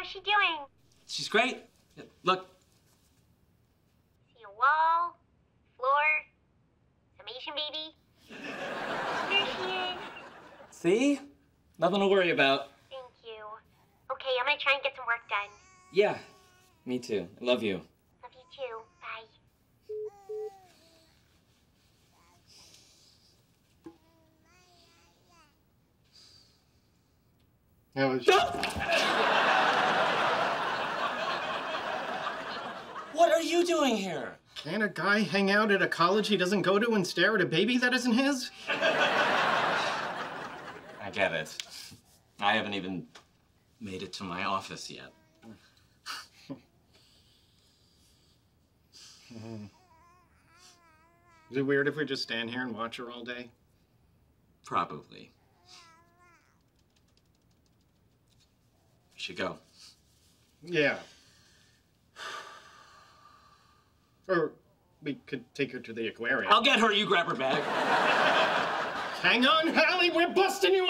How's she doing? She's great. Look, See a wall, floor, some Asian baby. There she is. see? Nothing to worry about. Thank you. Okay, I'm gonna try and get some work done. Yeah, me too. I love you. Love you too. Bye. That was What are you doing here? Can't a guy hang out at a college he doesn't go to and stare at a baby that isn't his? I get it. I haven't even made it to my office yet. Is it weird if we just stand here and watch her all day? Probably. We should go. Yeah. Or we could take her to the aquarium. I'll get her, you grab her bag. Hang on, Halley, we're busting your